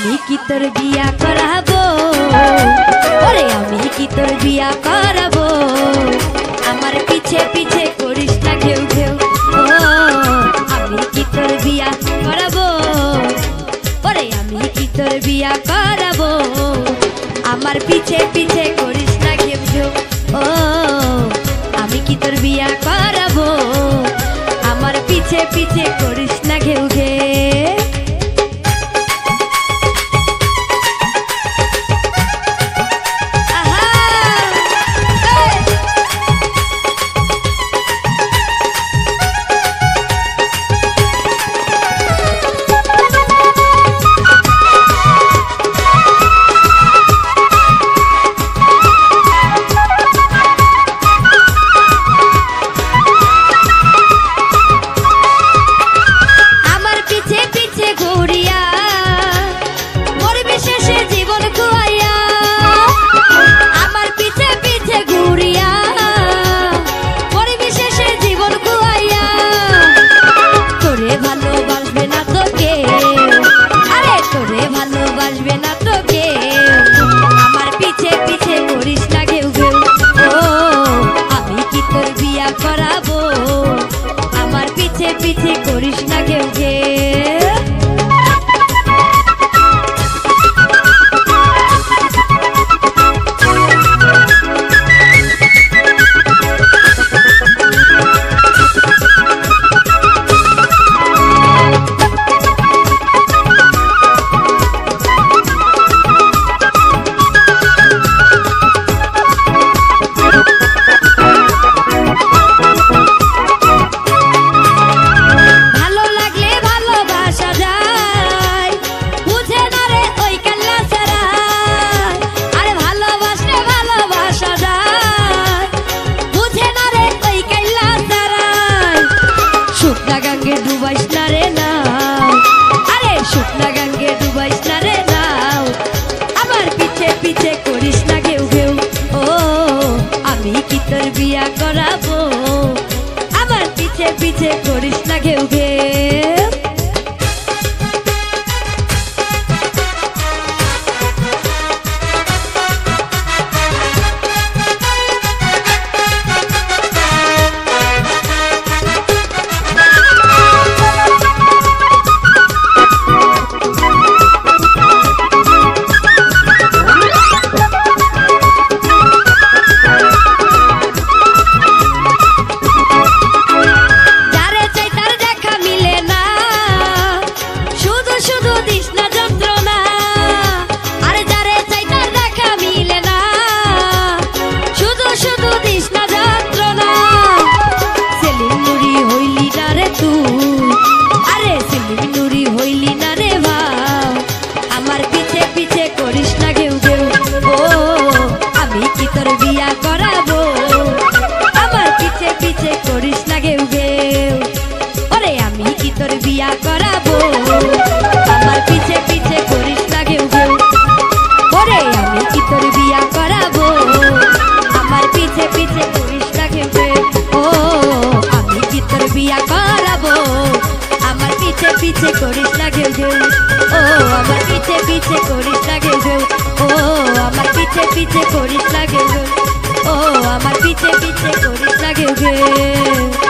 তোর বিয়া করাবো? ওরে আমি কি তোর বিয়া করাবো? আমার পিছে পিছে করিস না ঘেউ ঘেউ। ও, আমি কি তোর বিয়া করাবো? ওরে আমি কি তোর বিয়া করাবো? আমার পিছে পিছে করিস না ঘেউ ঘেউ। ও, আমি কি তোর বিয়া করাবো? আমার পিছে পিছে করিস না ঘেউ ঘে পিছে করিস না ঘেউ ঘেউ। ও, আমি কি তোর বিয়া করাবো? আমার পিছে পিছে করিস না ঘেউ ঘেউ। ওরে, আমি কি তোর বিয়া করাবো? আমার পিছে পিছে করিস না ঘেউ ঘেউ। ওরে, আমি কি তোর বিয়া করাবো? আমার পিছে পিছে করিস না ঘেউ ঘেউ। ও, আমি কি তোর বিয়া করাবো? আমার পিছে পিছে করিস না ঘেউ ও, আমার পিছে পিছে করিস না ঘেউ ও, আমার পিছে পিছে করিস না ঘেউ ও, আমার পিছে পিছে করিস ঘেউ ঘেউ